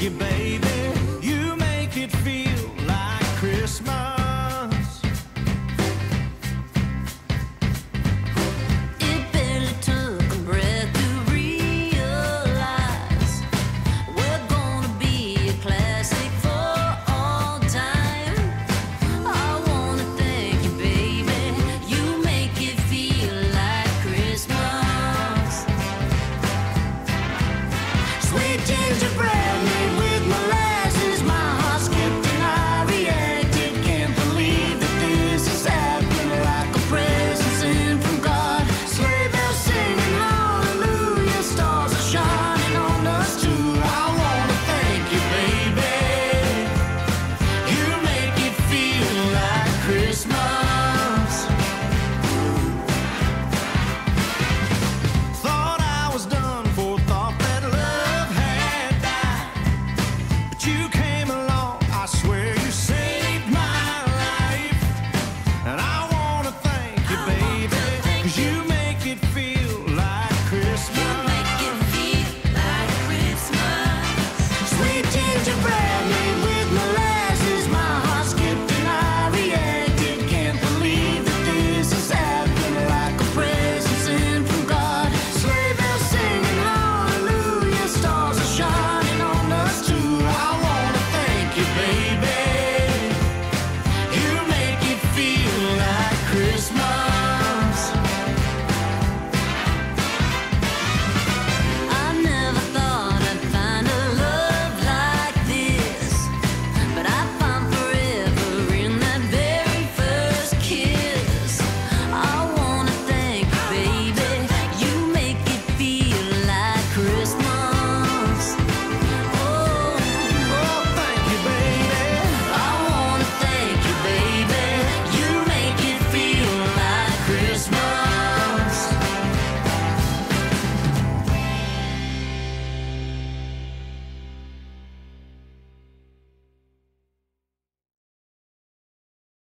you, babe.